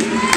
you.